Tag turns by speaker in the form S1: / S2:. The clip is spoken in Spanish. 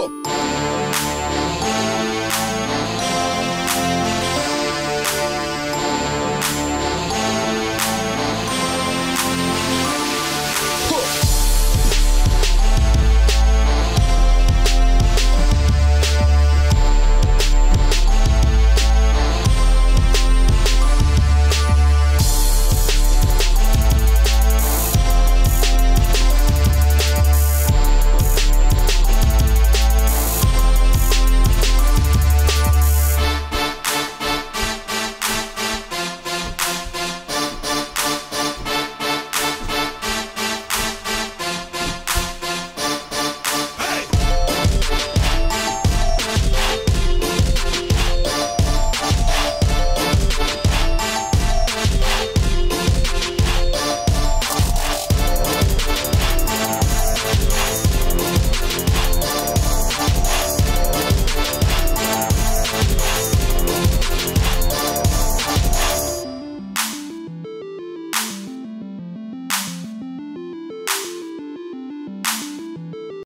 S1: ¡Gracias!